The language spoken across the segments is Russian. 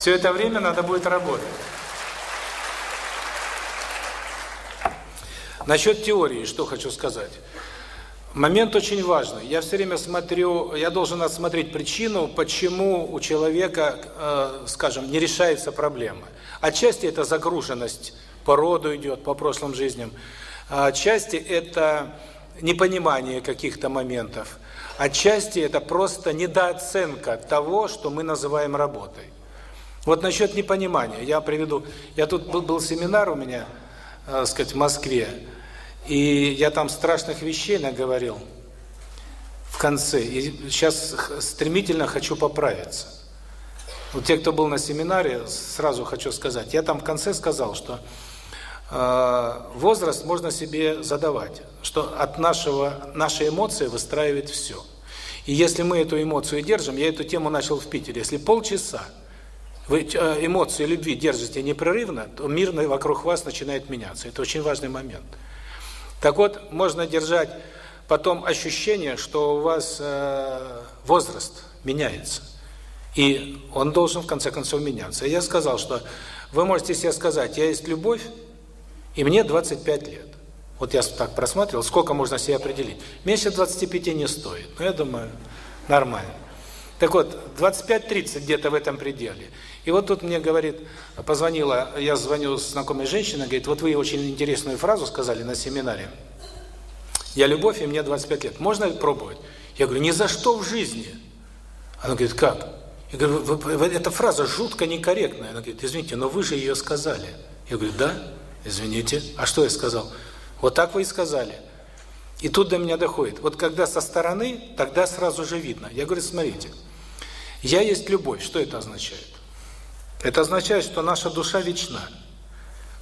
Все это время надо будет работать. Насчет теории, что хочу сказать. Момент очень важный. Я все время смотрю, я должен осмотреть причину, почему у человека, э, скажем, не решается проблема. Отчасти это загруженность по роду идет, по прошлым жизням. Отчасти это непонимание каких-то моментов. Отчасти это просто недооценка того, что мы называем работой. Вот насчет непонимания. Я приведу. Я тут был, был семинар у меня, э, сказать, в Москве. И я там страшных вещей наговорил в конце. И сейчас стремительно хочу поправиться. Вот те, кто был на семинаре, сразу хочу сказать. Я там в конце сказал, что э, возраст можно себе задавать, что от нашего нашей эмоции выстраивает все. И если мы эту эмоцию держим, я эту тему начал в Питере, если полчаса вы э, эмоции любви держите непрерывно, то мир вокруг вас начинает меняться. Это очень важный момент. Так вот, можно держать потом ощущение, что у вас э, возраст меняется. И он должен в конце концов меняться. Я сказал, что вы можете себе сказать, я есть любовь, и мне 25 лет. Вот я так просматривал, сколько можно себе определить. Меньше 25 не стоит. Но я думаю, нормально. Так вот, 25-30 где-то в этом пределе. И вот тут мне говорит, позвонила, я звоню знакомой женщине, говорит, вот вы очень интересную фразу сказали на семинаре. Я любовь, и мне 25 лет. Можно пробовать? Я говорю, ни за что в жизни. Она говорит, как? Я говорю, вы, эта фраза жутко некорректная. Она говорит, извините, но вы же ее сказали. Я говорю, да, извините. А что я сказал? Вот так вы и сказали. И тут до меня доходит. Вот когда со стороны, тогда сразу же видно. Я говорю, смотрите, я есть любовь. Что это означает? Это означает, что наша душа вечна.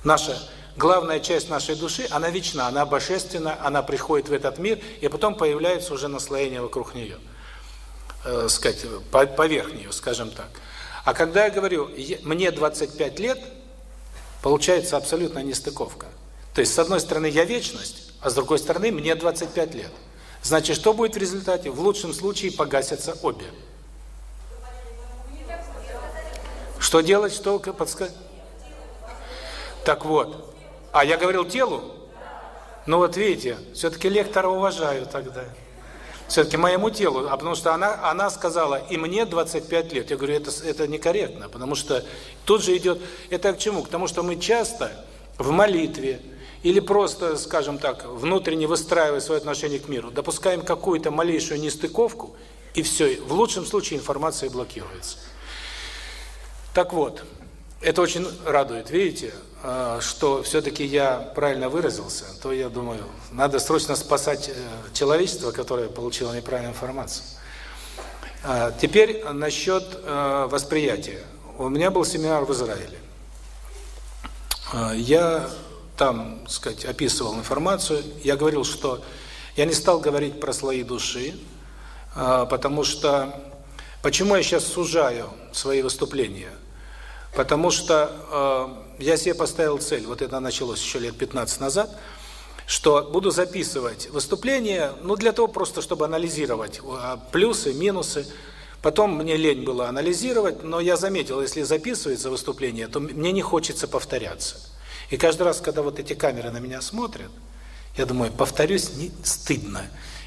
Наша главная часть нашей души, она вечна, она божественна, она приходит в этот мир, и потом появляется уже наслоение вокруг нее. Э, сказать, поверх нее, скажем так. А когда я говорю, мне 25 лет, получается абсолютно нестыковка. То есть, с одной стороны, я вечность, а с другой стороны, мне 25 лет. Значит, что будет в результате? В лучшем случае погасятся обе. Что делать, что подсказать? Так вот. А я говорил телу? Ну вот видите, все-таки лектора уважаю тогда. Все-таки моему телу, а потому что она она сказала, и мне 25 лет. Я говорю, это это некорректно, потому что тут же идет, это к чему? К тому, что мы часто в молитве или просто, скажем так, внутренне выстраивая свое отношение к миру, допускаем какую-то малейшую нестыковку, и все, в лучшем случае информация блокируется. Так вот, это очень радует, видите, а, что все-таки я правильно выразился, то я думаю, надо срочно спасать э, человечество, которое получило неправильную информацию. А, теперь насчет э, восприятия. У меня был семинар в Израиле. А, я там, так сказать, описывал информацию. Я говорил, что я не стал говорить про слои души, потому что почему я сейчас сужаю свои выступления – Потому что э, я себе поставил цель, вот это началось еще лет 15 назад, что буду записывать выступления, ну для того просто, чтобы анализировать э, плюсы, минусы. Потом мне лень было анализировать, но я заметил, если записывается выступление, то мне не хочется повторяться. И каждый раз, когда вот эти камеры на меня смотрят, я думаю, повторюсь, не стыдно.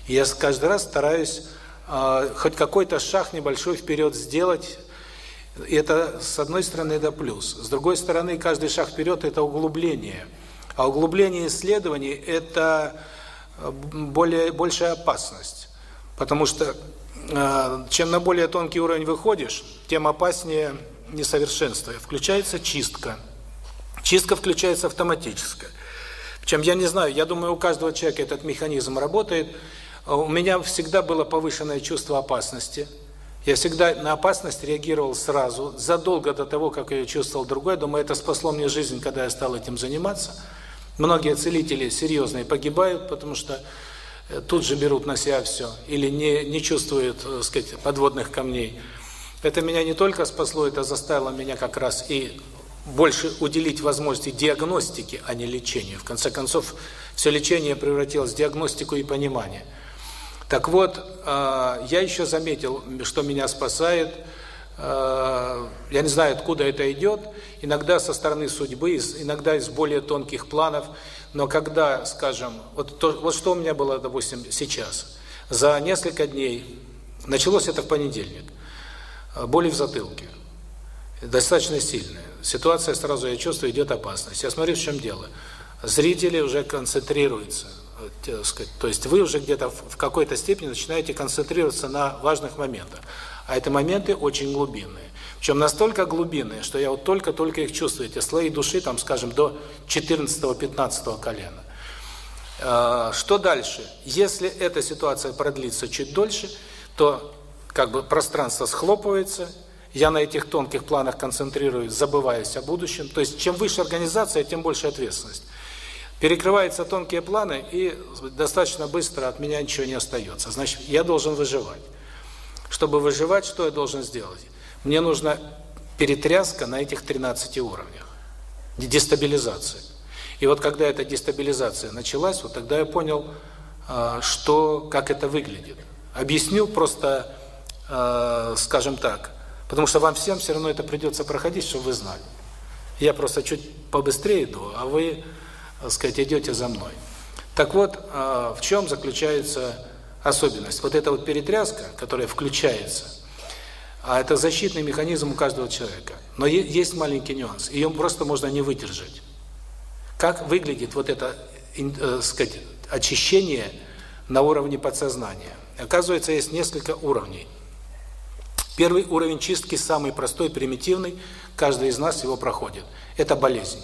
И я каждый раз стараюсь э, хоть какой-то шаг небольшой вперед сделать, и это, с одной стороны, это плюс. С другой стороны, каждый шаг вперед – это углубление. А углубление исследований – это э, более, большая опасность. Потому что э, чем на более тонкий уровень выходишь, тем опаснее несовершенство. Включается чистка. Чистка включается автоматически. Причем я не знаю, я думаю, у каждого человека этот механизм работает. У меня всегда было повышенное чувство опасности – я всегда на опасность реагировал сразу, задолго до того, как я чувствовал другое. Думаю, это спасло мне жизнь, когда я стал этим заниматься. Многие целители серьезные погибают, потому что э, тут же берут на себя все или не не чувствуют, так сказать, подводных камней. Это меня не только спасло, это заставило меня как раз и больше уделить возможности диагностике, а не лечению. В конце концов, все лечение превратилось в диагностику и понимание. Так вот, а, я еще заметил, что меня спасает, э, я не знаю, откуда это идет, иногда со стороны судьбы, иногда из более тонких планов, но когда, скажем, вот, то, вот что у меня было, допустим, сейчас, за несколько дней, началось это в понедельник, э, боли в затылке, достаточно сильные, ситуация сразу, я чувствую, идет опасность. Я смотрю, в чем дело. Зрители уже концентрируются, сказать, то есть вы уже где-то в какой-то степени начинаете концентрироваться на важных моментах. А это моменты очень глубинные. Причем настолько глубинные, что я вот только-только их чувствую, эти слои души, там, скажем, до 14-15 колена. А, что дальше? Если эта ситуация продлится чуть дольше, то как бы пространство схлопывается, я на этих тонких планах концентрируюсь, забываясь о будущем. То есть чем выше организация, тем больше ответственность. Перекрываются тонкие планы, и достаточно быстро от меня ничего не остается. Значит, я должен выживать. Чтобы выживать, что я должен сделать? Мне нужна перетряска на этих 13 уровнях. Дестабилизация. И вот когда эта дестабилизация началась, вот тогда я понял, а, что как это выглядит. Объясню просто, а, скажем так, потому что вам всем все равно это придется проходить, чтобы вы знали. Я просто чуть побыстрее иду, а вы, так сказать, идете за мной. Так вот, а, в чем заключается особенность? Вот эта вот перетряска, которая включается, а это защитный механизм у каждого человека. Но есть маленький нюанс, ее просто можно не выдержать. Как выглядит вот это, э, сказать, очищение на уровне подсознания? Оказывается, есть несколько уровней. Первый уровень чистки самый простой, примитивный, каждый из нас его проходит. Это болезнь.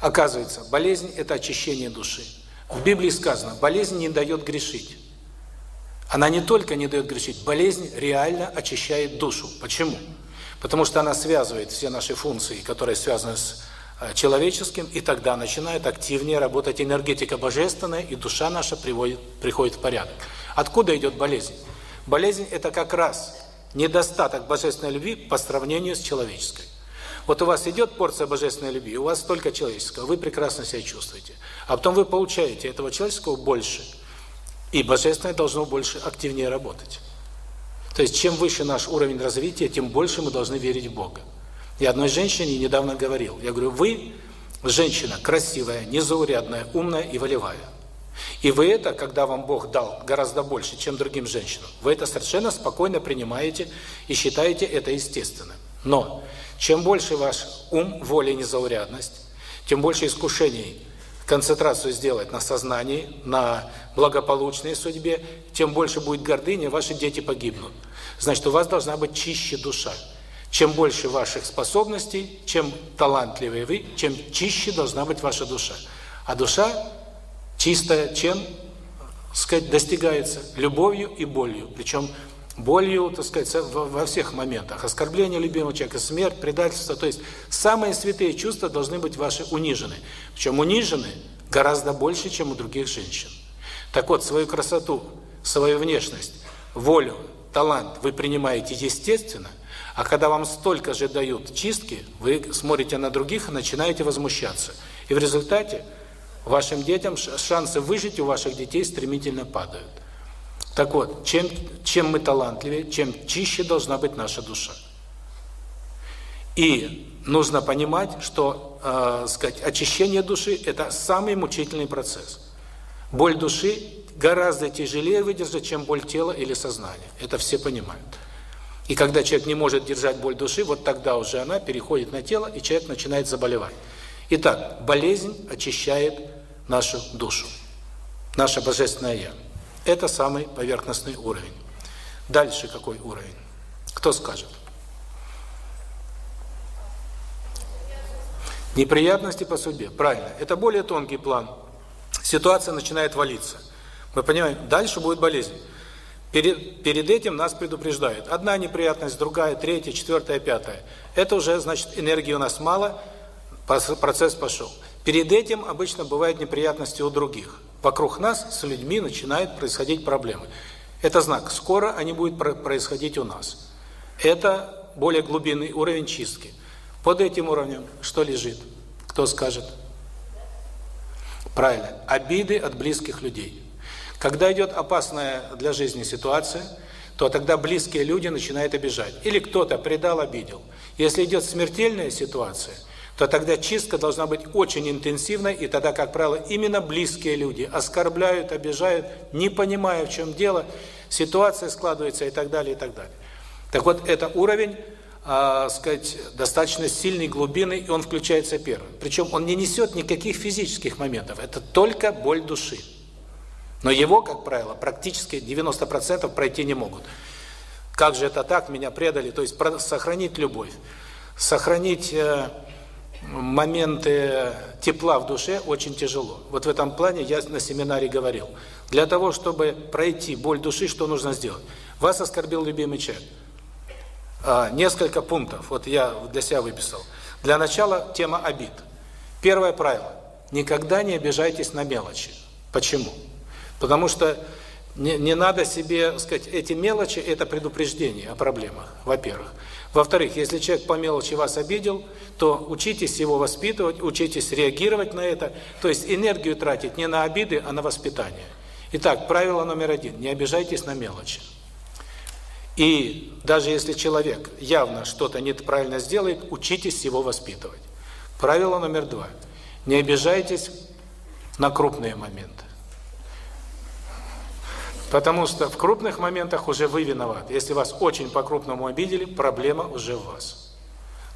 Оказывается, болезнь это очищение души. В Библии сказано: болезнь не дает грешить. Она не только не дает грешить, болезнь реально очищает душу. Почему? Потому что она связывает все наши функции, которые связаны с Э, человеческим, и тогда начинает активнее работать энергетика божественная, и душа наша приводит, приходит в порядок. Откуда идет болезнь? Болезнь – это как раз недостаток божественной любви по сравнению с человеческой. Вот у вас идет порция божественной любви, у вас только человеческого, вы прекрасно себя чувствуете. А потом вы получаете этого человеческого больше, и божественное должно больше активнее работать. То есть, чем выше наш уровень развития, тем больше мы должны верить в Бога. Я одной женщине недавно говорил, я говорю, вы женщина красивая, незаурядная, умная и волевая. И вы это, когда вам Бог дал гораздо больше, чем другим женщинам, вы это совершенно спокойно принимаете и считаете это естественным. Но чем больше ваш ум, воля и незаурядность, тем больше искушений концентрацию сделать на сознании, на благополучной судьбе, тем больше будет гордыня, ваши дети погибнут. Значит, у вас должна быть чище душа. Чем больше ваших способностей, чем талантливее вы, чем чище должна быть ваша душа. А душа чистая чем, сказать, достигается? Любовью и болью. Причем болью, так сказать, во всех моментах. Оскорбление любимого человека, смерть, предательство. То есть самые святые чувства должны быть ваши унижены. Причем унижены гораздо больше, чем у других женщин. Так вот, свою красоту, свою внешность, волю, талант вы принимаете естественно, а когда вам столько же дают чистки, вы смотрите на других и начинаете возмущаться. И в результате вашим детям шансы выжить у ваших детей стремительно падают. Так вот, чем, чем мы талантливее, чем чище должна быть наша душа. И нужно понимать, что э, сказать, очищение души – это самый мучительный процесс. Боль души гораздо тяжелее выдержать, чем боль тела или сознания. Это все понимают. И когда человек не может держать боль души, вот тогда уже она переходит на тело, и человек начинает заболевать. Итак, болезнь очищает нашу душу, наше Божественное Я. Это самый поверхностный уровень. Дальше какой уровень? Кто скажет? Неприятности по судьбе. Правильно. Это более тонкий план. Ситуация начинает валиться. Мы понимаем, дальше будет болезнь. Перед, перед этим нас предупреждают. Одна неприятность, другая, третья, четвертая, пятая. Это уже, значит, энергии у нас мало, процесс пошел. Перед этим обычно бывают неприятности у других. Вокруг нас с людьми начинают происходить проблемы. Это знак, скоро они будут происходить у нас. Это более глубинный уровень чистки. Под этим уровнем что лежит? Кто скажет? Правильно, обиды от близких людей. Когда идет опасная для жизни ситуация, то тогда близкие люди начинают обижать. Или кто-то предал, обидел. Если идет смертельная ситуация, то тогда чистка должна быть очень интенсивной, и тогда, как правило, именно близкие люди оскорбляют, обижают, не понимая, в чем дело, ситуация складывается и так далее, и так далее. Так вот, это уровень, э, сказать, достаточно сильной глубины, и он включается первым. Причем он не несет никаких физических моментов, это только боль души. Но его, как правило, практически 90% пройти не могут. Как же это так, меня предали? То есть сохранить любовь, сохранить э, моменты тепла в душе очень тяжело. Вот в этом плане я на семинаре говорил. Для того, чтобы пройти боль души, что нужно сделать? Вас оскорбил любимый человек. А, несколько пунктов, вот я для себя выписал. Для начала тема обид. Первое правило. Никогда не обижайтесь на мелочи. Почему? Потому что не, не надо себе, сказать, эти мелочи – это предупреждение о проблемах, во-первых. Во-вторых, если человек по мелочи вас обидел, то учитесь его воспитывать, учитесь реагировать на это, то есть энергию тратить не на обиды, а на воспитание. Итак, правило номер один – не обижайтесь на мелочи. И даже если человек явно что-то неправильно сделает, учитесь его воспитывать. Правило номер два – не обижайтесь на крупные моменты. Потому что в крупных моментах уже вы виноваты. Если вас очень по-крупному обидели, проблема уже в вас.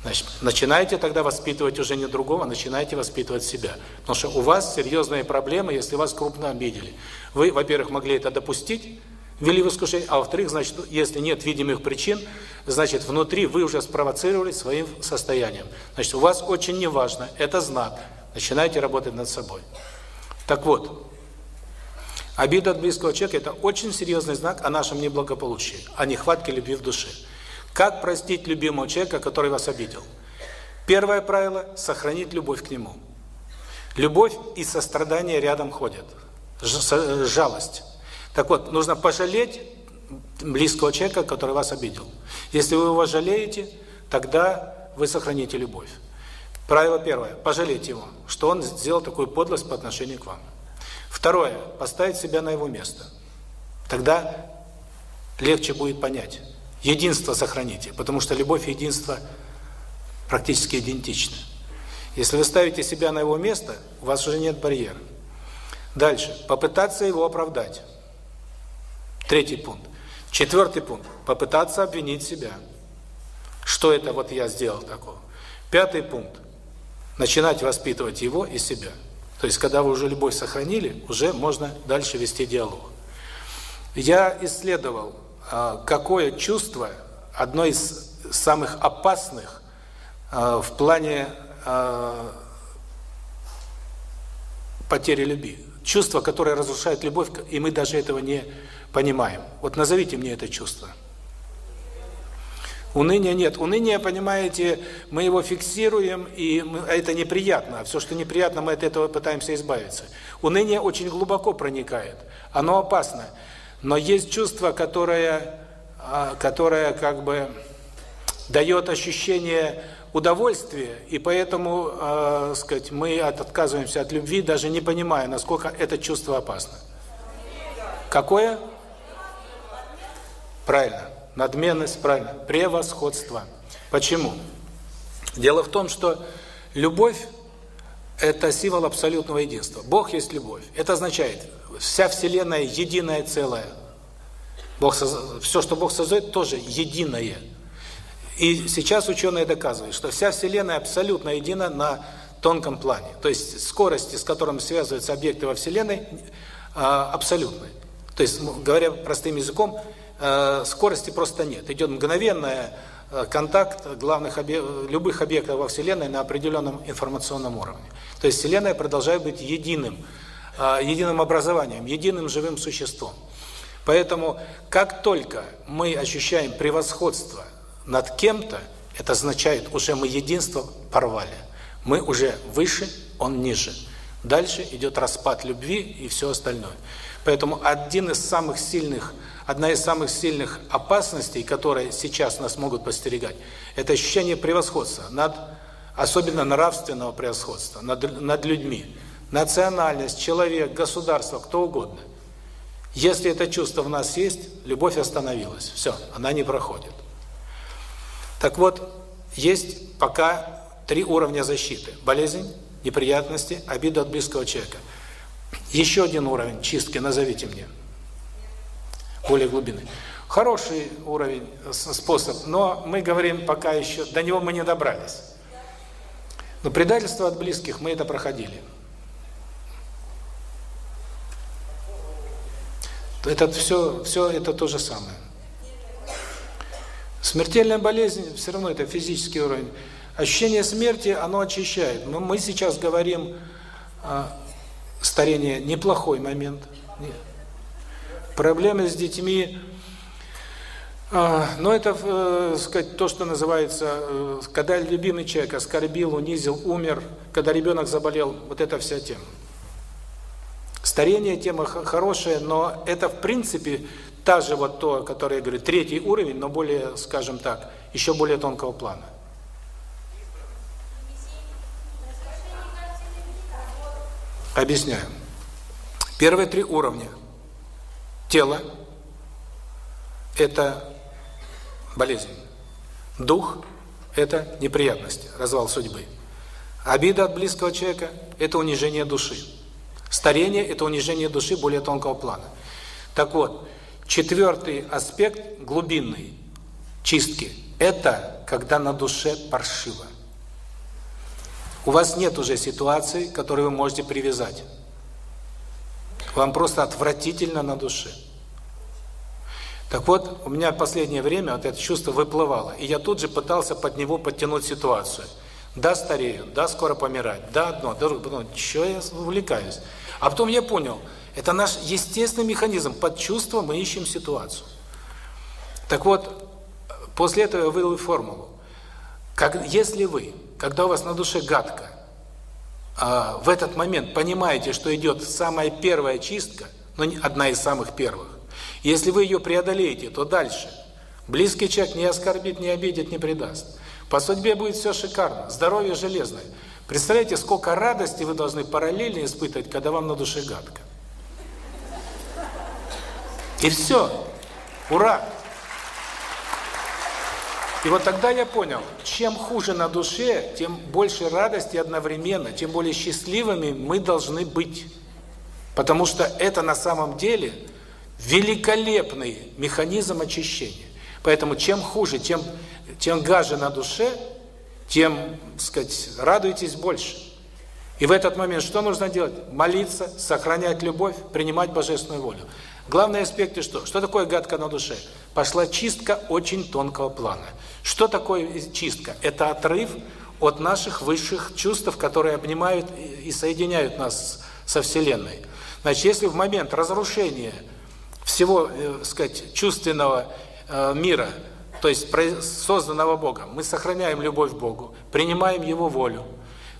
Значит, начинайте тогда воспитывать уже не другого, начинайте воспитывать себя. Потому что у вас серьезные проблемы, если вас крупно обидели. Вы, во-первых, могли это допустить, ввели в искушение, а во-вторых, значит, если нет видимых причин, значит, внутри вы уже спровоцировали своим состоянием. Значит, у вас очень неважно, это знак. Начинайте работать над собой. Так вот, Обида от близкого человека – это очень серьезный знак о нашем неблагополучии, о нехватке любви в душе. Как простить любимого человека, который вас обидел? Первое правило – сохранить любовь к нему. Любовь и сострадание рядом ходят. Жалость. Так вот, нужно пожалеть близкого человека, который вас обидел. Если вы его жалеете, тогда вы сохраните любовь. Правило первое – пожалеть его, что он сделал такую подлость по отношению к вам. Второе – поставить себя на его место. Тогда легче будет понять. Единство сохраните, потому что любовь и единство практически идентичны. Если вы ставите себя на его место, у вас уже нет барьера. Дальше. Попытаться его оправдать. Третий пункт. Четвертый пункт. Попытаться обвинить себя. Что это вот я сделал такого? Пятый пункт. Начинать воспитывать его и себя. То есть, когда вы уже любовь сохранили, уже можно дальше вести диалог. Я исследовал, а, какое чувство, одно из самых опасных а, в плане а, потери любви. Чувство, которое разрушает любовь, и мы даже этого не понимаем. Вот назовите мне это чувство. Уныния нет. Уныние, понимаете, мы его фиксируем, и мы, а это неприятно. Все, что неприятно, мы от этого пытаемся избавиться. Уныние очень глубоко проникает. Оно опасно. Но есть чувство, которое, а, которое как бы дает ощущение удовольствия, и поэтому, э, сказать, мы отказываемся от любви, даже не понимая, насколько это чувство опасно. Какое? Правильно. Надменность, правильно, превосходство. Почему? Дело в том, что любовь – это символ абсолютного единства. Бог есть любовь. Это означает, вся Вселенная единое целое. Бог все, что Бог создает, тоже единое. И сейчас ученые доказывают, что вся Вселенная абсолютно едина на тонком плане. То есть скорости, с которыми связываются объекты во Вселенной, а, абсолютны. То есть, говоря простым языком, скорости просто нет. Идет мгновенный э, контакт главных объектов, любых объектов во Вселенной на определенном информационном уровне. То есть Вселенная продолжает быть единым, э, единым образованием, единым живым существом. Поэтому, как только мы ощущаем превосходство над кем-то, это означает, уже мы единство порвали. Мы уже выше, он ниже. Дальше идет распад любви и все остальное. Поэтому один из самых сильных одна из самых сильных опасностей, которые сейчас нас могут постерегать, это ощущение превосходства, над, особенно нравственного превосходства, над, над людьми. Национальность, человек, государство, кто угодно. Если это чувство в нас есть, любовь остановилась. Все, она не проходит. Так вот, есть пока три уровня защиты. Болезнь, неприятности, обида от близкого человека. Еще один уровень чистки назовите мне. Более глубины. Хороший уровень, способ, но мы говорим пока еще, до него мы не добрались. Но предательство от близких, мы это проходили. Это все, все это то же самое. Смертельная болезнь, все равно это физический уровень. Ощущение смерти, оно очищает. Но мы сейчас говорим, э, старение неплохой момент. Проблемы с детьми, э, но это, э, сказать, то, что называется, э, когда любимый человек оскорбил, унизил, умер, когда ребенок заболел, вот эта вся тема. Старение тема хорошая, но это в принципе та же вот то, которое я говорю, третий уровень, но более, скажем так, еще более тонкого плана. Объясняю. Первые три уровня. Тело – это болезнь. Дух – это неприятности, развал судьбы. Обида от близкого человека – это унижение души. Старение – это унижение души более тонкого плана. Так вот, четвертый аспект глубинный чистки – это когда на душе паршиво. У вас нет уже ситуации, которые вы можете привязать. Вам просто отвратительно на душе. Так вот, у меня в последнее время вот это чувство выплывало, и я тут же пытался под него подтянуть ситуацию. Да, старею, да, скоро помирать, да, одно, да, другое, что я увлекаюсь. А потом я понял, это наш естественный механизм, под чувство мы ищем ситуацию. Так вот, после этого я вывел формулу. Как, если вы, когда у вас на душе гадко, а, в этот момент понимаете, что идет самая первая чистка, но не одна из самых первых, если вы ее преодолеете, то дальше близкий человек не оскорбит, не обидит, не предаст. По судьбе будет все шикарно, здоровье железное. Представляете, сколько радости вы должны параллельно испытывать, когда вам на душе гадко. И все. Ура! И вот тогда я понял, чем хуже на душе, тем больше радости одновременно, тем более счастливыми мы должны быть. Потому что это на самом деле великолепный механизм очищения. Поэтому чем хуже, тем, тем гаже на душе, тем, сказать, радуйтесь больше. И в этот момент что нужно делать? Молиться, сохранять любовь, принимать божественную волю. Главные аспекты что? Что такое гадко на душе? Пошла чистка очень тонкого плана. Что такое чистка? Это отрыв от наших высших чувств, которые обнимают и соединяют нас со Вселенной. Значит, если в момент разрушения всего, э, сказать, чувственного э, мира то есть созданного Богом, мы сохраняем любовь к Богу, принимаем Его волю,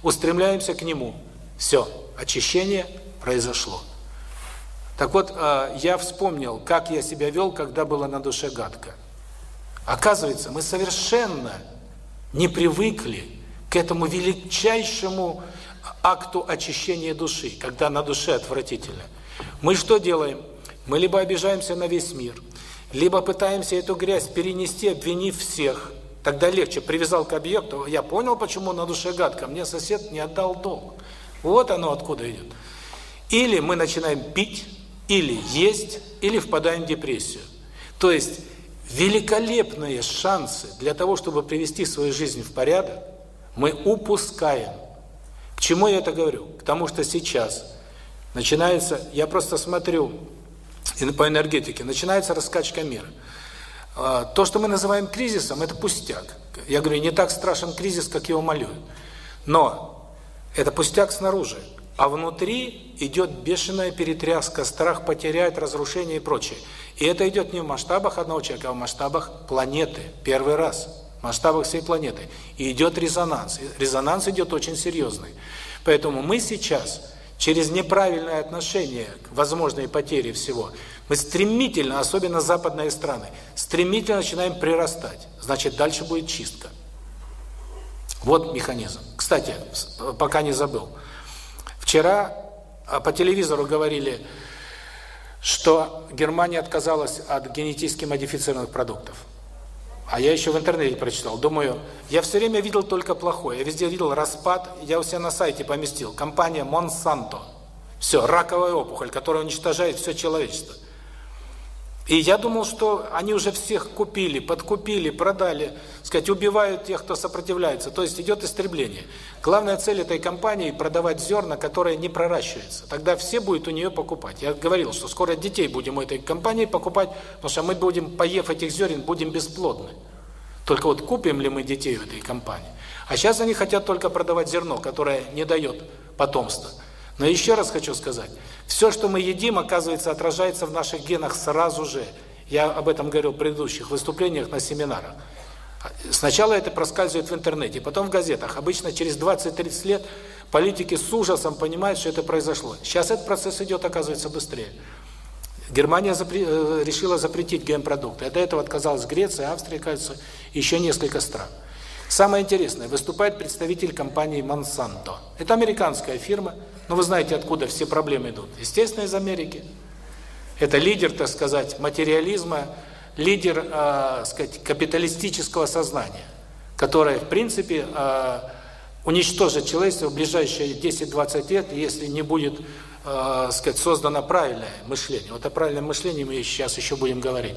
устремляемся к Нему. Все, очищение произошло. Так вот, а, я вспомнил, как я себя вел, когда было на душе гадко. Оказывается, мы совершенно не привыкли к этому величайшему акту очищения души, когда на душе отвратительно. Мы что делаем? Мы либо обижаемся на весь мир – либо пытаемся эту грязь перенести, обвинив всех. Тогда легче. Привязал к объекту, я понял, почему на душе гадко, мне сосед не отдал долг. Вот оно откуда идет. Или мы начинаем пить, или есть, или впадаем в депрессию. То есть великолепные шансы для того, чтобы привести свою жизнь в порядок, мы упускаем. К чему я это говорю? К тому, что сейчас начинается, я просто смотрю по энергетике, начинается раскачка мира. А, то, что мы называем кризисом, это пустяк. Я говорю, не так страшен кризис, как его малюют. Но это пустяк снаружи. А внутри идет бешеная перетряска, страх потерять, разрушение и прочее. И это идет не в масштабах одного человека, а в масштабах планеты. Первый раз. В масштабах всей планеты. И идет резонанс. резонанс идет очень серьезный. Поэтому мы сейчас через неправильное отношение к возможной потере всего, мы стремительно, особенно западные страны, стремительно начинаем прирастать. Значит, дальше будет чистка. Вот механизм. Кстати, пока не забыл. Вчера а, по телевизору говорили, что Германия отказалась от генетически модифицированных продуктов. А я еще в интернете прочитал. Думаю, я все время видел только плохое. Я везде видел распад. Я у себя на сайте поместил. Компания Monsanto. Все, раковая опухоль, которая уничтожает все человечество. И я думал, что они уже всех купили, подкупили, продали, сказать, убивают тех, кто сопротивляется. То есть идет истребление. Главная цель этой компании – продавать зерна, которые не проращиваются. Тогда все будут у нее покупать. Я говорил, что скоро детей будем у этой компании покупать, потому что мы будем, поев этих зерен, будем бесплодны. Только вот купим ли мы детей в этой компании? А сейчас они хотят только продавать зерно, которое не дает потомства. Но еще раз хочу сказать, все, что мы едим, оказывается, отражается в наших генах сразу же. Я об этом говорил в предыдущих выступлениях на семинарах. Сначала это проскальзывает в интернете, потом в газетах. Обычно через 20-30 лет политики с ужасом понимают, что это произошло. Сейчас этот процесс идет, оказывается, быстрее. Германия запре э, решила запретить ГМ-продукты. До этого отказалась Греция, Австрия, кажется, еще несколько стран. Самое интересное, выступает представитель компании Monsanto. Это американская фирма, но вы знаете, откуда все проблемы идут. Естественно, из Америки. Это лидер, так сказать, материализма, лидер, э, сказать, капиталистического сознания, которое, в принципе, э, уничтожит человечество в ближайшие 10-20 лет, если не будет, э, сказать, создано правильное мышление. Вот о правильном мышлении мы сейчас еще будем говорить.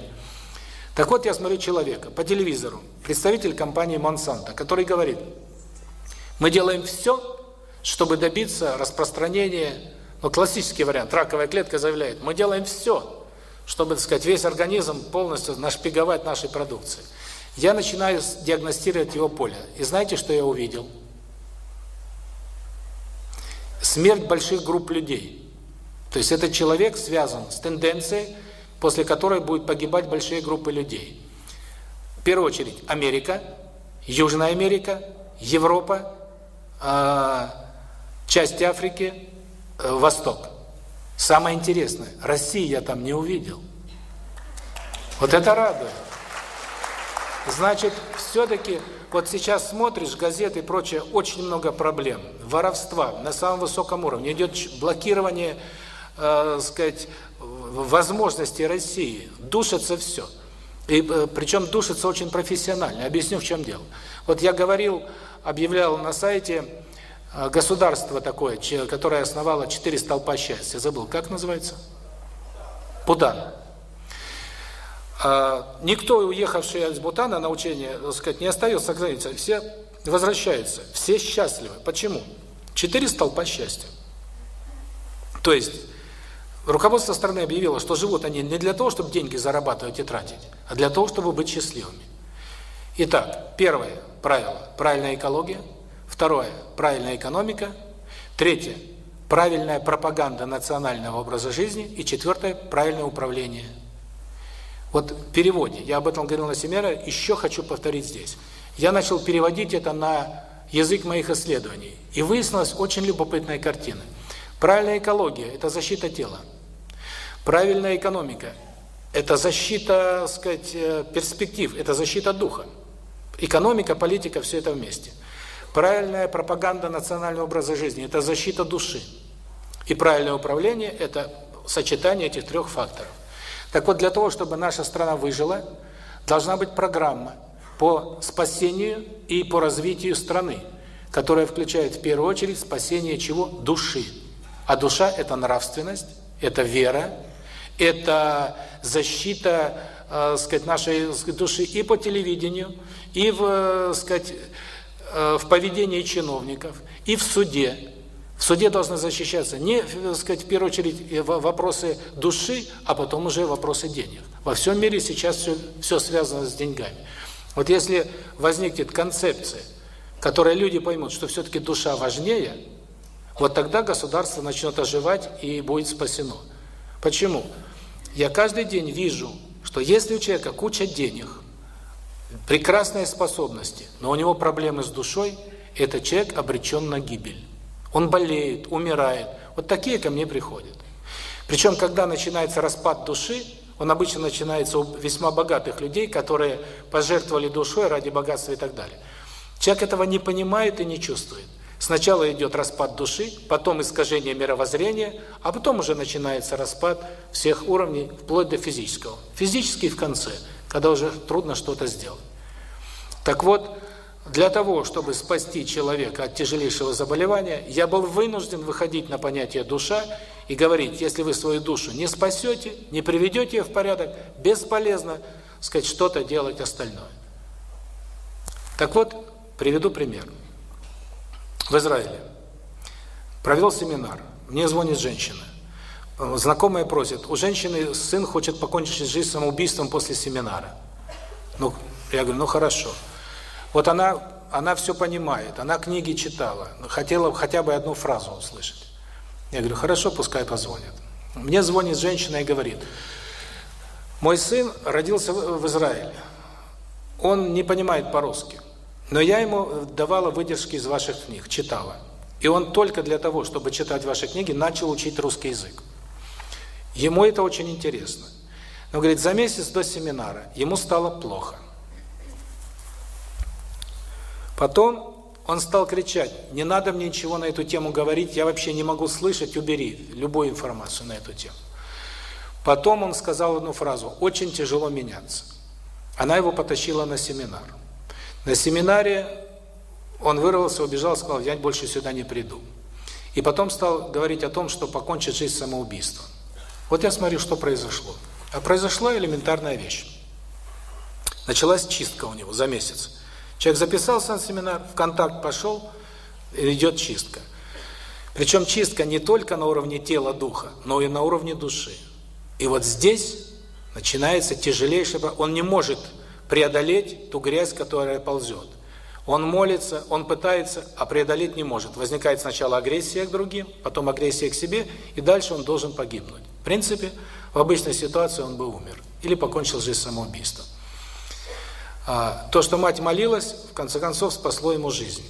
Так вот, я смотрю человека по телевизору, представитель компании Monsanto, который говорит, мы делаем все, чтобы добиться распространения, ну, классический вариант, раковая клетка заявляет, мы делаем все, чтобы, так сказать, весь организм полностью нашпиговать нашей продукцией. Я начинаю диагностировать его поле. И знаете, что я увидел? Смерть больших групп людей. То есть этот человек связан с тенденцией после которой будут погибать большие группы людей. В первую очередь Америка, Южная Америка, Европа, э, часть Африки, э, Восток. Самое интересное, России я там не увидел. Вот это радует. Значит, все-таки, вот сейчас смотришь газеты и прочее, очень много проблем. Воровства на самом высоком уровне. Идет блокирование, э, сказать, возможности России, душится все. И э, причем душится очень профессионально. Объясню, в чем дело. Вот я говорил, объявлял на сайте э, государство такое, которое основало четыре столпа счастья. Забыл, как называется? Бутан. А, никто, уехавший из Бутана на учение, так сказать, не остается за. Все возвращаются, все счастливы. Почему? Четыре столпа счастья. То есть Руководство страны объявило, что живут они не для того, чтобы деньги зарабатывать и тратить, а для того, чтобы быть счастливыми. Итак, первое правило – правильная экология. Второе – правильная экономика. Третье – правильная пропаганда национального образа жизни. И четвертое – правильное управление. Вот в переводе, я об этом говорил на семинаре, еще хочу повторить здесь. Я начал переводить это на язык моих исследований. И выяснилась очень любопытная картина. Правильная экология – это защита тела. Правильная экономика – это защита, так сказать, э, перспектив, это защита духа. Экономика, политика – все это вместе. Правильная пропаганда национального образа жизни – это защита души. И правильное управление – это сочетание этих трех факторов. Так вот, для того, чтобы наша страна выжила, должна быть программа по спасению и по развитию страны, которая включает в первую очередь спасение чего? Души. А душа – это нравственность, это вера, это защита, э, сказать, нашей души и по телевидению, и в, э, сказать, э, в поведении чиновников, и в суде. В суде должны защищаться не, э, сказать, в первую очередь вопросы души, а потом уже вопросы денег. Во всем мире сейчас все, все связано с деньгами. Вот если возникнет концепция, которая люди поймут, что все-таки душа важнее, вот тогда государство начнет оживать и будет спасено. Почему? Я каждый день вижу, что если у человека куча денег, прекрасные способности, но у него проблемы с душой, этот человек обречен на гибель. Он болеет, умирает. Вот такие ко мне приходят. Причем, когда начинается распад души, он обычно начинается у весьма богатых людей, которые пожертвовали душой ради богатства и так далее. Человек этого не понимает и не чувствует. Сначала идет распад души, потом искажение мировоззрения, а потом уже начинается распад всех уровней, вплоть до физического. Физический в конце, когда уже трудно что-то сделать. Так вот, для того, чтобы спасти человека от тяжелейшего заболевания, я был вынужден выходить на понятие душа и говорить, если вы свою душу не спасете, не приведете ее в порядок, бесполезно, сказать, что-то делать остальное. Так вот, приведу пример. В Израиле провел семинар. Мне звонит женщина. Знакомая просит, у женщины сын хочет покончить жизнь самоубийством после семинара. Ну, я говорю, ну хорошо. Вот она, она все понимает, она книги читала, хотела хотя бы одну фразу услышать. Я говорю, хорошо, пускай позвонит. Мне звонит женщина и говорит, мой сын родился в Израиле, он не понимает по-русски, но я ему давала выдержки из ваших книг, читала. И он только для того, чтобы читать ваши книги, начал учить русский язык. Ему это очень интересно. Но, говорит, за месяц до семинара ему стало плохо. Потом он стал кричать, не надо мне ничего на эту тему говорить, я вообще не могу слышать, убери любую информацию на эту тему. Потом он сказал одну фразу, очень тяжело меняться. Она его потащила на семинар. На семинаре он вырвался, убежал, сказал, я больше сюда не приду. И потом стал говорить о том, что покончит жизнь самоубийством. Вот я смотрю, что произошло. А произошла элементарная вещь. Началась чистка у него за месяц. Человек записался на семинар, в контакт пошел, идет чистка. Причем чистка не только на уровне тела, духа, но и на уровне души. И вот здесь начинается тяжелейший... Он не может преодолеть ту грязь, которая ползет. Он молится, он пытается, а преодолеть не может. Возникает сначала агрессия к другим, потом агрессия к себе, и дальше он должен погибнуть. В принципе, в обычной ситуации он бы умер или покончил жизнь самоубийством. А, то, что мать молилась, в конце концов спасло ему жизнь.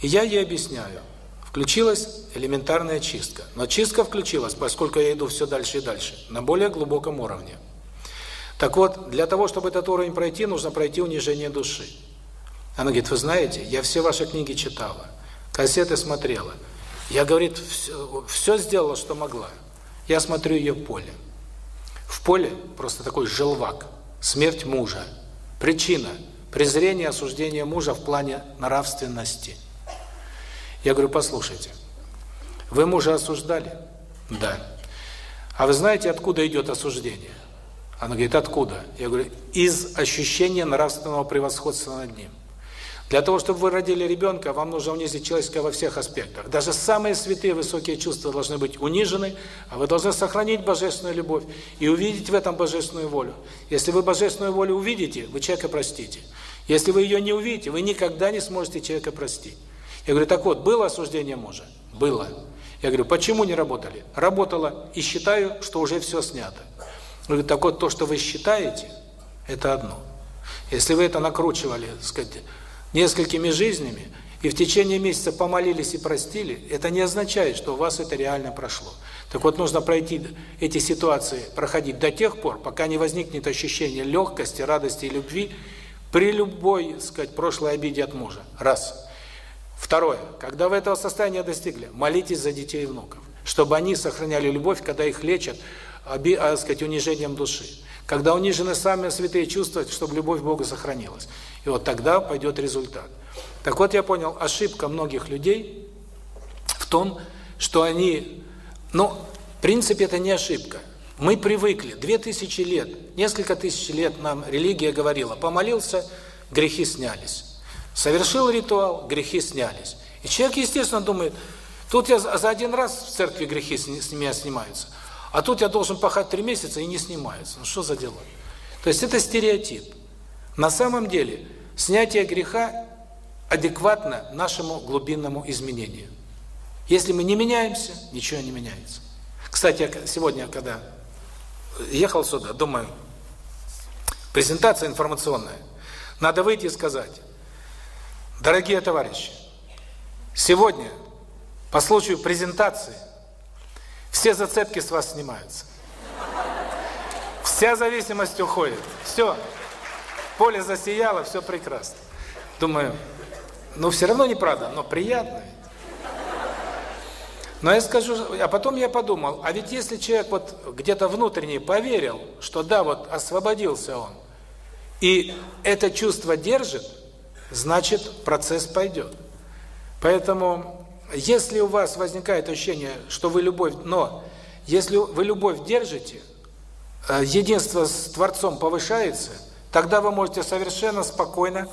И я ей объясняю. Включилась элементарная чистка. Но чистка включилась, поскольку я иду все дальше и дальше, на более глубоком уровне. Так вот, для того, чтобы этот уровень пройти, нужно пройти унижение души. Она говорит, вы знаете, я все ваши книги читала, кассеты смотрела. Я, говорит, все, все сделала, что могла. Я смотрю ее поле. В поле просто такой желвак, смерть мужа, Причина – презрение, осуждение мужа в плане нравственности. Я говорю, послушайте, вы мужа осуждали? Да. А вы знаете, откуда идет осуждение? Она говорит, откуда? Я говорю, из ощущения нравственного превосходства над ним. Для того, чтобы вы родили ребенка, вам нужно унизить человеческое во всех аспектах. Даже самые святые высокие чувства должны быть унижены, а вы должны сохранить божественную любовь и увидеть в этом божественную волю. Если вы божественную волю увидите, вы человека простите. Если вы ее не увидите, вы никогда не сможете человека простить. Я говорю, так вот, было осуждение мужа? Было. Я говорю, почему не работали? Работало, и считаю, что уже все снято. Я говорю, так вот, то, что вы считаете, это одно. Если вы это накручивали, так сказать, несколькими жизнями, и в течение месяца помолились и простили, это не означает, что у вас это реально прошло. Так вот, нужно пройти эти ситуации, проходить до тех пор, пока не возникнет ощущение легкости, радости и любви при любой, так сказать, прошлой обиде от мужа. Раз. Второе. Когда вы этого состояния достигли, молитесь за детей и внуков, чтобы они сохраняли любовь, когда их лечат, оби, а, сказать, унижением души. Когда унижены самые святые чувства, чтобы любовь к Богу сохранилась. И вот тогда пойдет результат. Так вот, я понял, ошибка многих людей в том, что они... Ну, в принципе, это не ошибка. Мы привыкли. Две тысячи лет, несколько тысяч лет нам религия говорила, помолился, грехи снялись. Совершил ритуал, грехи снялись. И человек, естественно, думает, тут я за один раз в церкви грехи с меня снимаются, а тут я должен пахать три месяца и не снимаются. Ну что за дела? То есть это стереотип. На самом деле, снятие греха адекватно нашему глубинному изменению. Если мы не меняемся, ничего не меняется. Кстати, сегодня, когда ехал сюда, думаю, презентация информационная, надо выйти и сказать, дорогие товарищи, сегодня по случаю презентации все зацепки с вас снимаются. Вся зависимость уходит. Все поле засияло, все прекрасно. Думаю, Но все равно неправда, но приятно. Но я скажу, а потом я подумал, а ведь если человек вот где-то внутренне поверил, что да, вот освободился он, и это чувство держит, значит процесс пойдет. Поэтому, если у вас возникает ощущение, что вы любовь, но если вы любовь держите, э, единство с Творцом повышается, тогда вы можете совершенно спокойно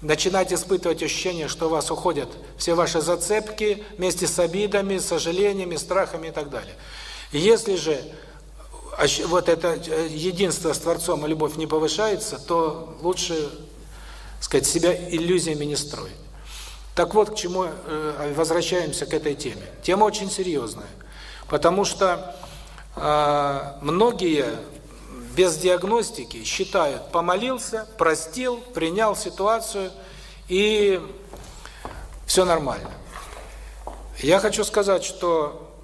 начинать испытывать ощущение, что у вас уходят все ваши зацепки вместе с обидами, сожалениями, страхами и так далее. Если же вот это э, единство с Творцом и любовь не повышается, то лучше, сказать, себя иллюзиями не строить. Так вот, к чему э, возвращаемся к этой теме. Тема очень серьезная, потому что э, многие без диагностики считают, помолился, простил, принял ситуацию и все нормально. Я хочу сказать, что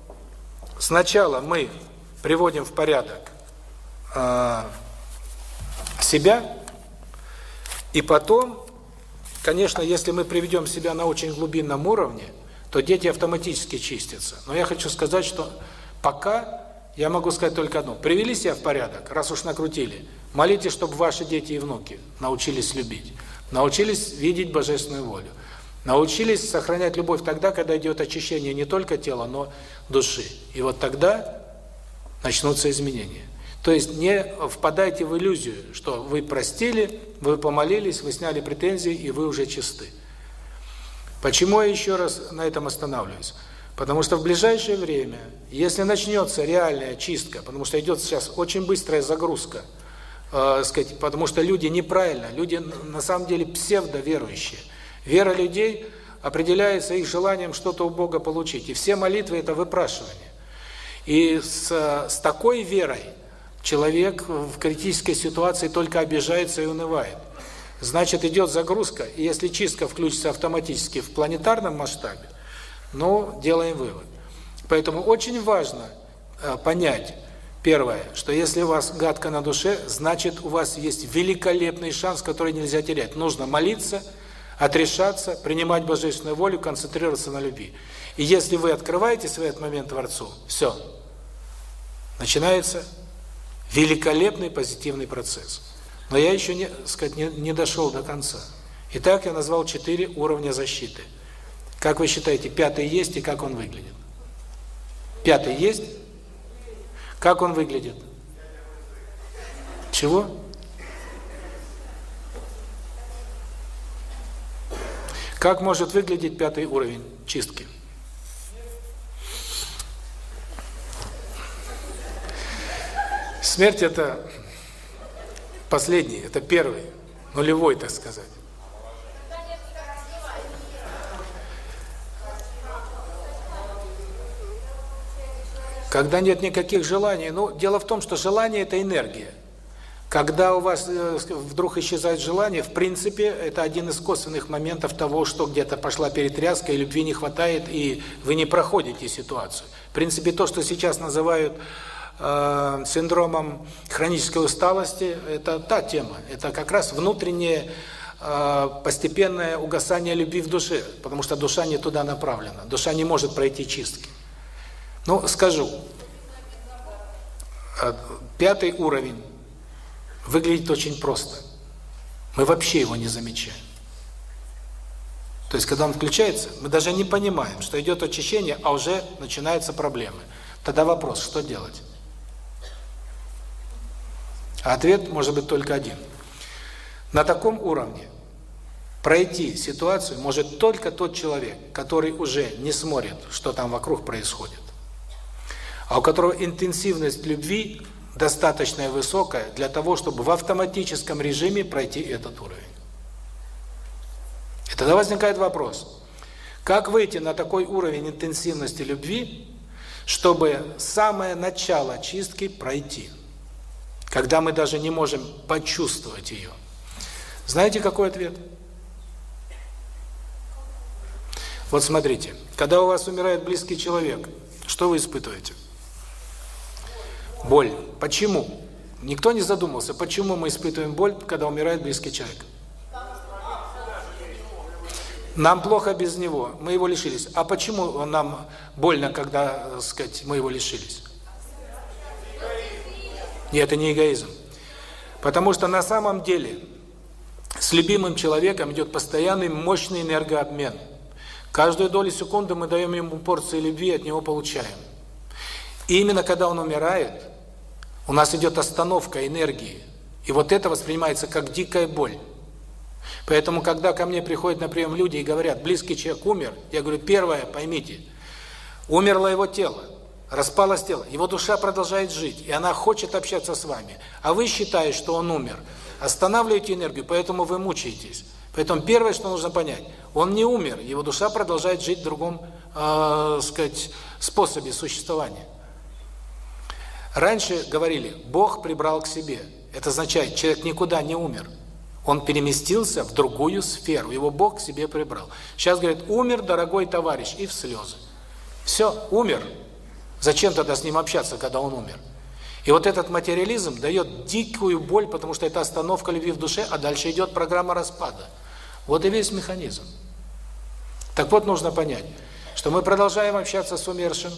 сначала мы приводим в порядок э, себя, и потом, конечно, если мы приведем себя на очень глубинном уровне, то дети автоматически чистятся. Но я хочу сказать, что пока я могу сказать только одно. Привели себя в порядок, раз уж накрутили. Молитесь, чтобы ваши дети и внуки научились любить, научились видеть божественную волю, научились сохранять любовь тогда, когда идет очищение не только тела, но души. И вот тогда начнутся изменения. То есть не впадайте в иллюзию, что вы простили, вы помолились, вы сняли претензии, и вы уже чисты. Почему я еще раз на этом останавливаюсь? Потому что в ближайшее время, если начнется реальная чистка, потому что идет сейчас очень быстрая загрузка, э, сказать, потому что люди неправильно, люди на самом деле псевдоверующие. Вера людей определяется их желанием что-то у Бога получить. И все молитвы – это выпрашивание. И с, с такой верой человек в критической ситуации только обижается и унывает. Значит, идет загрузка, и если чистка включится автоматически в планетарном масштабе, но делаем вывод. Поэтому очень важно э, понять, первое, что если у вас гадко на душе, значит у вас есть великолепный шанс, который нельзя терять. Нужно молиться, отрешаться, принимать божественную волю, концентрироваться на любви. И если вы открываетесь в этот момент Творцу, все, начинается великолепный позитивный процесс. Но я еще не, сказать, не, не дошел до конца. Итак, я назвал четыре уровня защиты – как вы считаете, пятый есть и как он выглядит? Пятый есть? Как он выглядит? Чего? Как может выглядеть пятый уровень чистки? Смерть – это последний, это первый, нулевой, так сказать. Когда нет никаких желаний, ну, дело в том, что желание – это энергия. Когда у вас э, вдруг исчезает желание, в принципе, это один из косвенных моментов того, что где-то пошла перетряска, и любви не хватает, и вы не проходите ситуацию. В принципе, то, что сейчас называют э, синдромом хронической усталости, это та тема. Это как раз внутреннее э, постепенное угасание любви в душе, потому что душа не туда направлена. Душа не может пройти чистки. Ну, скажу, э, пятый уровень выглядит очень просто. Мы вообще его не замечаем. То есть, когда он включается, мы даже не понимаем, что идет очищение, а уже начинаются проблемы. Тогда вопрос, что делать? А ответ может быть только один. На таком уровне пройти ситуацию может только тот человек, который уже не смотрит, что там вокруг происходит а у которого интенсивность любви достаточно высокая для того, чтобы в автоматическом режиме пройти этот уровень. И тогда возникает вопрос, как выйти на такой уровень интенсивности любви, чтобы самое начало чистки пройти, когда мы даже не можем почувствовать ее. Знаете, какой ответ? Вот смотрите, когда у вас умирает близкий человек, что вы испытываете? Боль. Почему? Никто не задумался, почему мы испытываем боль, когда умирает близкий человек. Нам плохо без него, мы его лишились. А почему нам больно, когда, так сказать, мы его лишились? Нет, это не эгоизм. Потому что на самом деле с любимым человеком идет постоянный мощный энергообмен. Каждую долю секунды мы даем ему порции любви, от него получаем. И именно когда он умирает, у нас идет остановка энергии. И вот это воспринимается как дикая боль. Поэтому, когда ко мне приходят на прием люди и говорят, близкий человек умер, я говорю, первое, поймите, умерло его тело, распалось тело, его душа продолжает жить, и она хочет общаться с вами. А вы считаете, что он умер. Останавливаете энергию, поэтому вы мучаетесь. Поэтому первое, что нужно понять, он не умер, его душа продолжает жить в другом, э, сказать, способе существования. Раньше говорили, Бог прибрал к себе. Это означает, человек никуда не умер. Он переместился в другую сферу, его Бог к себе прибрал. Сейчас говорят, умер дорогой товарищ, и в слезы. Все, умер. Зачем тогда с ним общаться, когда он умер? И вот этот материализм дает дикую боль, потому что это остановка любви в душе, а дальше идет программа распада. Вот и весь механизм. Так вот, нужно понять, что мы продолжаем общаться с умершим,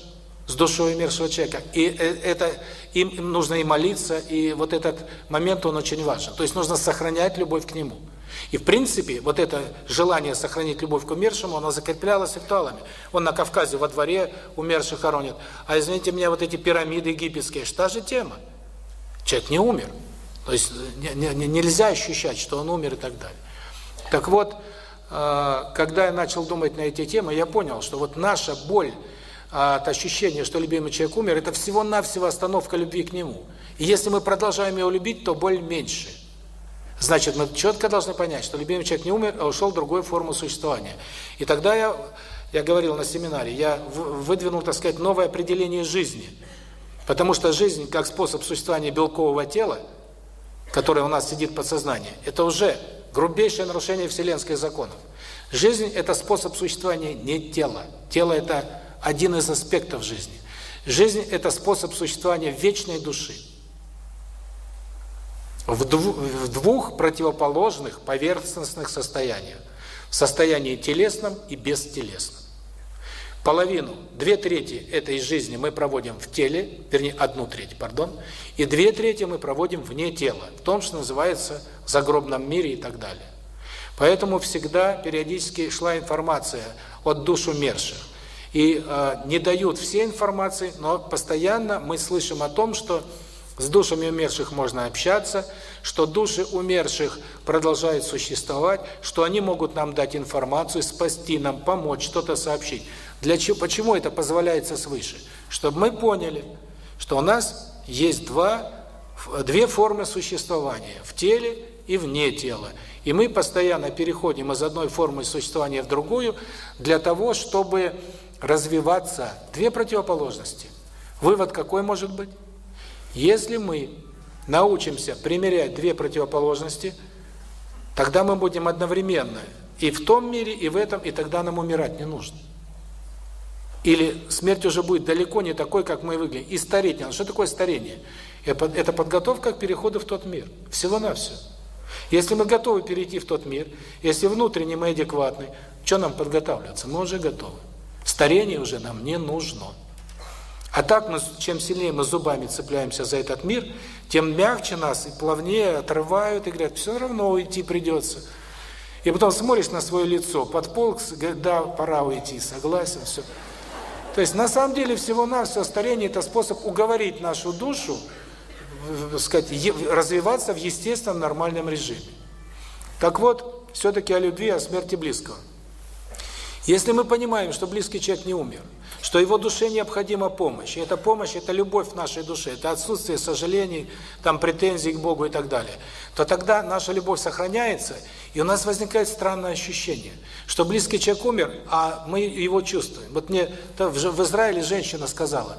с душой умершего человека. И э, это им нужно и молиться, и вот этот момент, он очень важен. То есть нужно сохранять любовь к нему. И в принципе, вот это желание сохранить любовь к умершему, оно закреплялось ритуалами. Он на Кавказе во дворе умерших хоронит. А извините меня, вот эти пирамиды египетские, что же тема? Человек не умер. То есть нельзя ощущать, что он умер и так далее. Так вот, э, когда я начал думать на эти темы, я понял, что вот наша боль от ощущения, что любимый человек умер, это всего-навсего остановка любви к нему. И если мы продолжаем его любить, то боль меньше. Значит, мы четко должны понять, что любимый человек не умер, а ушел в другую форму существования. И тогда я, я говорил на семинаре, я выдвинул, так сказать, новое определение жизни. Потому что жизнь, как способ существования белкового тела, которое у нас сидит в подсознании, это уже грубейшее нарушение вселенских законов. Жизнь – это способ существования не тела. Тело – это один из аспектов жизни. Жизнь – это способ существования вечной души. В, дву, в двух противоположных поверхностных состояниях. В состоянии телесном и бестелесном. Половину, две трети этой жизни мы проводим в теле, вернее, одну треть, пардон, и две трети мы проводим вне тела, в том, что называется загробном мире и так далее. Поэтому всегда периодически шла информация от душ умерших и э, не дают все информации, но постоянно мы слышим о том, что с душами умерших можно общаться, что души умерших продолжают существовать, что они могут нам дать информацию, спасти нам, помочь, что-то сообщить. Для чего? Почему это позволяется свыше? Чтобы мы поняли, что у нас есть два, две формы существования – в теле и вне тела. И мы постоянно переходим из одной формы существования в другую для того, чтобы развиваться две противоположности. Вывод какой может быть? Если мы научимся примерять две противоположности, тогда мы будем одновременно и в том мире, и в этом, и тогда нам умирать не нужно. Или смерть уже будет далеко не такой, как мы выглядим. И стареть надо. Что такое старение? Это подготовка к переходу в тот мир. Всего-навсего. Если мы готовы перейти в тот мир, если внутренне мы адекватны, что нам подготавливаться? Мы уже готовы. Старение уже нам не нужно. А так, мы, чем сильнее мы зубами цепляемся за этот мир, тем мягче нас и плавнее отрывают и говорят, все равно уйти придется. И потом смотришь на свое лицо, подполк, да, пора уйти, согласен, все. То есть, на самом деле, всего-навсего старение – это способ уговорить нашу душу, сказать, развиваться в естественном, нормальном режиме. Так вот, все-таки о любви, о смерти близкого. Если мы понимаем, что близкий человек не умер, что его душе необходима помощь, и эта помощь – это любовь нашей душе, это отсутствие сожалений, там претензий к Богу и так далее, то тогда наша любовь сохраняется, и у нас возникает странное ощущение, что близкий человек умер, а мы его чувствуем. Вот мне в Израиле женщина сказала,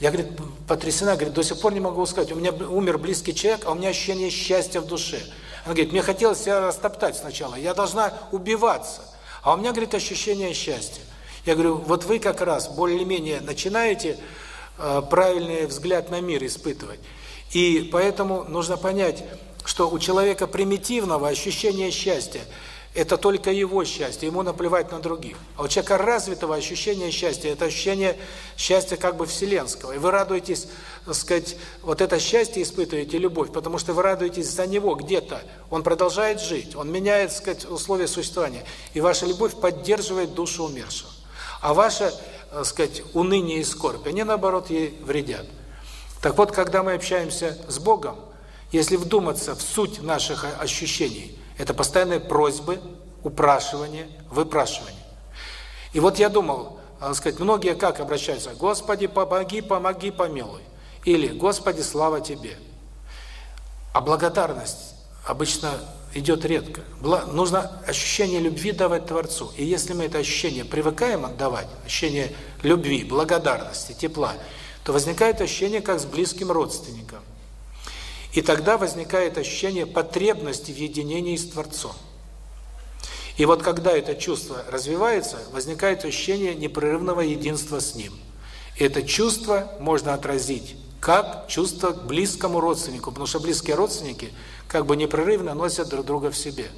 я, говорит, потрясена, говорит, до сих пор не могу сказать, у меня умер близкий человек, а у меня ощущение счастья в душе. Она говорит, мне хотелось себя растоптать сначала, я должна убиваться – а у меня, говорит, ощущение счастья. Я говорю, вот вы как раз более-менее начинаете э, правильный взгляд на мир испытывать. И поэтому нужно понять, что у человека примитивного ощущение счастья – это только его счастье, ему наплевать на других. А у человека развитого ощущение счастья, это ощущение счастья как бы вселенского. И вы радуетесь, так сказать, вот это счастье испытываете, любовь, потому что вы радуетесь за него где-то. Он продолжает жить, он меняет, так сказать, условия существования. И ваша любовь поддерживает душу умершего. А ваше, так сказать, уныние и скорбь, они наоборот ей вредят. Так вот, когда мы общаемся с Богом, если вдуматься в суть наших ощущений, это постоянные просьбы, упрашивания, выпрашивания. И вот я думал, так сказать, многие как обращаются? Господи, помоги, помоги, помилуй. Или Господи, слава Тебе. А благодарность обычно идет редко. Нужно ощущение любви давать Творцу. И если мы это ощущение привыкаем отдавать, ощущение любви, благодарности, тепла, то возникает ощущение как с близким родственником. И тогда возникает ощущение потребности в единении с Творцом. И вот когда это чувство развивается, возникает ощущение непрерывного единства с Ним. И это чувство можно отразить как чувство к близкому родственнику, потому что близкие родственники как бы непрерывно носят друг друга в себе.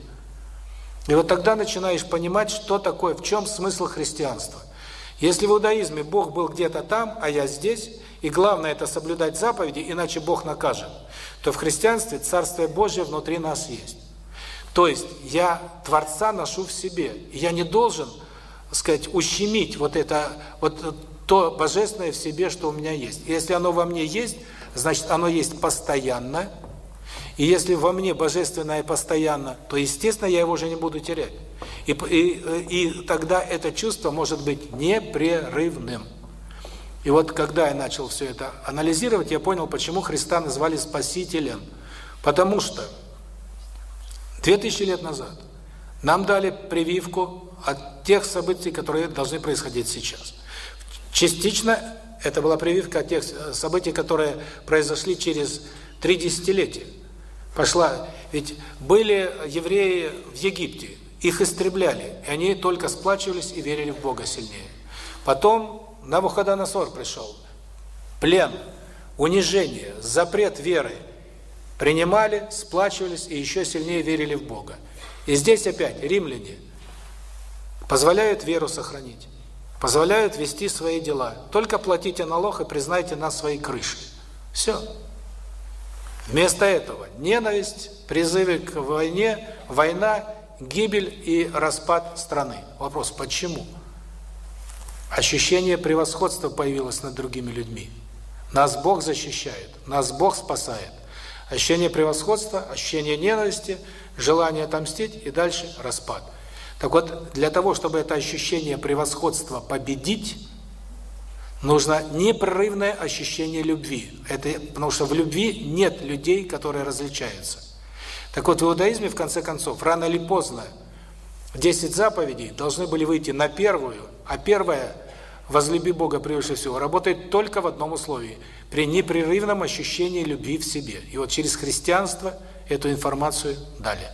И вот тогда начинаешь понимать, что такое, в чем смысл христианства. Если в иудаизме Бог был где-то там, а я здесь, и главное это соблюдать заповеди, иначе Бог накажет, то в христианстве Царствие Божье внутри нас есть. То есть я Творца ношу в себе. Я не должен, сказать, ущемить вот это, вот то божественное в себе, что у меня есть. И если оно во мне есть, значит оно есть постоянно. И если во мне божественное постоянно, то, естественно, я его уже не буду терять. И, и, и тогда это чувство может быть непрерывным. И вот когда я начал все это анализировать, я понял, почему Христа назвали Спасителем. Потому что 2000 лет назад нам дали прививку от тех событий, которые должны происходить сейчас. Частично это была прививка от тех событий, которые произошли через три десятилетия. Пошла, ведь были евреи в Египте, их истребляли, и они только сплачивались и верили в Бога сильнее. Потом Навуходоносор пришел. Плен, унижение, запрет веры. Принимали, сплачивались и еще сильнее верили в Бога. И здесь опять римляне позволяют веру сохранить. Позволяют вести свои дела. Только платите налог и признайте нас своей крышей. Все. Вместо этого ненависть, призывы к войне, война, гибель и распад страны. Вопрос, почему? Ощущение превосходства появилось над другими людьми. Нас Бог защищает, нас Бог спасает. Ощущение превосходства, ощущение ненависти, желание отомстить и дальше распад. Так вот, для того, чтобы это ощущение превосходства победить, нужно непрерывное ощущение любви. Это потому что в любви нет людей, которые различаются. Так вот, в иудаизме, в конце концов, рано или поздно 10 заповедей должны были выйти на первую, а первая «возлюби Бога превыше всего» работает только в одном условии – при непрерывном ощущении любви в себе. И вот через христианство эту информацию дали.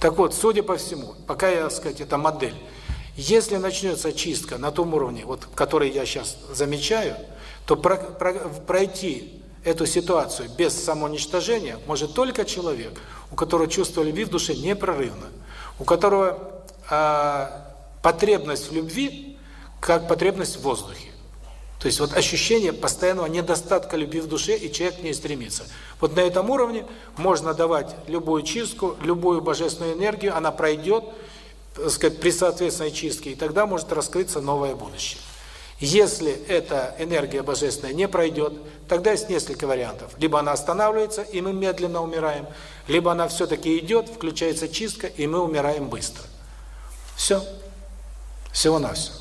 Так вот, судя по всему, пока я, сказать, это модель, если начнется чистка на том уровне, вот, который я сейчас замечаю, то про, про, пройти эту ситуацию без самоуничтожения может только человек, у которого чувство любви в душе непрерывно, у которого э, потребность в любви как потребность в воздухе. То есть вот ощущение постоянного недостатка любви в душе, и человек к ней стремится. Вот на этом уровне можно давать любую чистку, любую божественную энергию, она пройдет, так сказать, при соответственной чистке, и тогда может раскрыться новое будущее. Если эта энергия божественная не пройдет, тогда есть несколько вариантов. Либо она останавливается, и мы медленно умираем, либо она все-таки идет, включается чистка, и мы умираем быстро. Все. Всего-навсего.